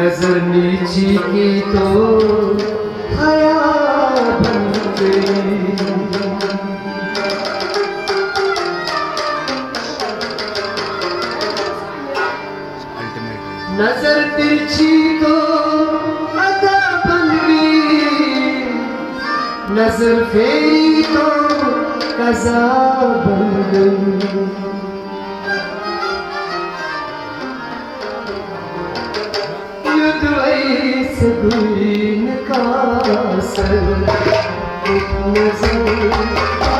नज़र नीचे की तो हया बन गई। तिरछी तो अदा बन गई नज़र फेरी तो कजा बन गई का सर एक नज़र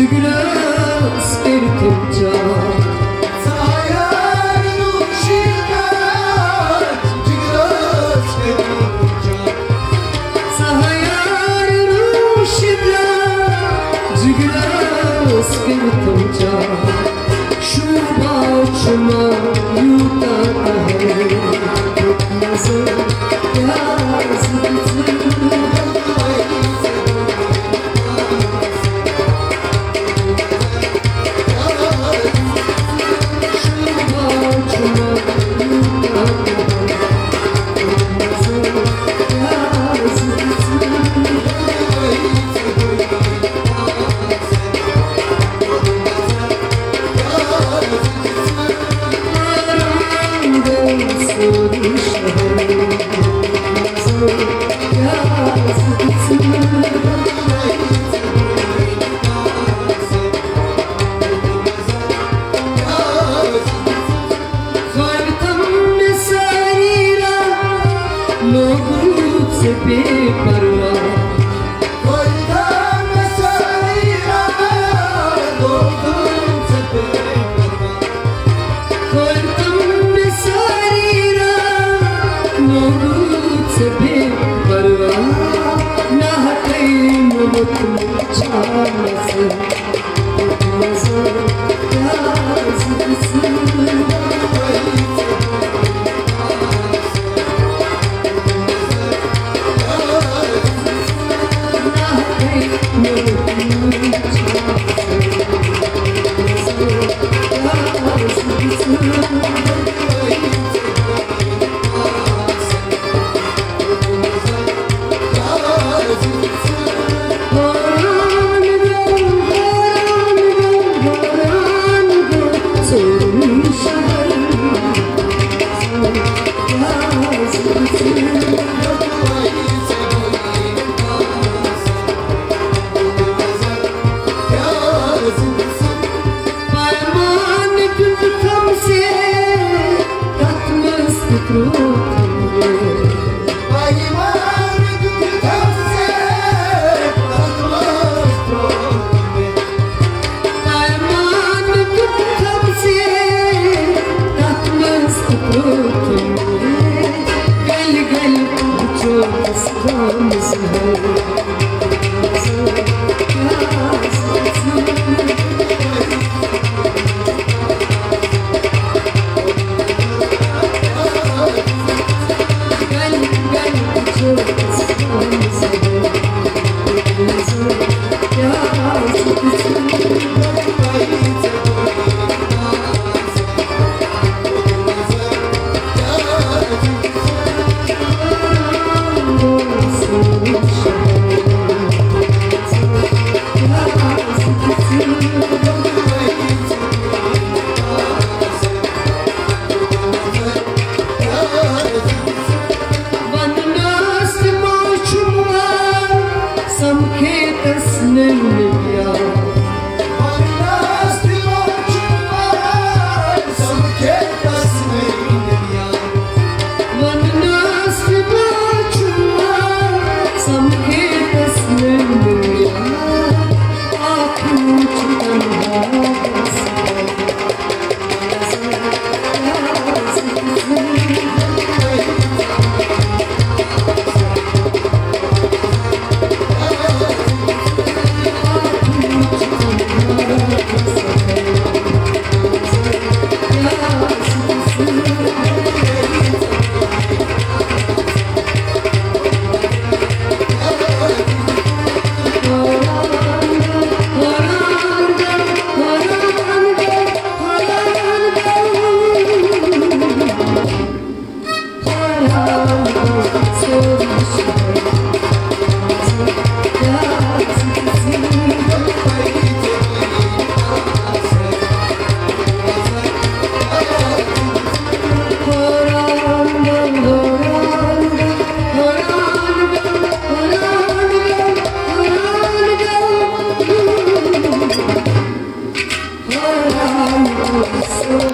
Gözü güler eritince I'm so